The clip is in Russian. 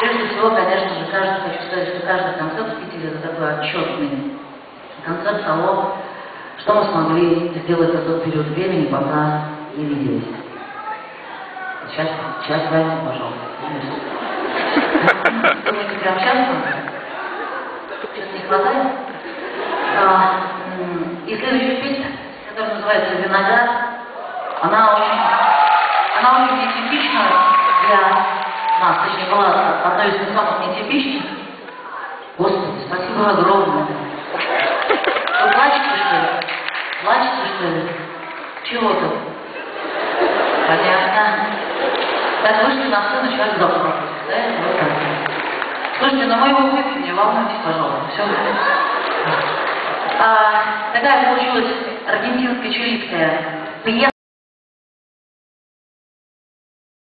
прежде всего, конечно же, каждый, хочу сказать, что каждый концерт в Питере это такой отчетный концерт того, что мы смогли сделать за тот период времени, пока не виделись. Сейчас, сейчас возьму, пожалуйста. Думаете, прям сейчас? Сейчас не хватает? А, и следующая песня, которая называется «Виноград», она очень, она очень нетипична для нас, точнее, была одной из самых нетипичных. Господи, спасибо огромное. Вы плачете, что ли? Плачете, что ли? Чего тут? Понятно. Так вышли на сцену, человек заплакал. Да, вот так. Слушайте, ну мы его выпьем, не волнуйтесь, пожалуйста. Все. А, такая получилась аргентинско-чилийская пьеса.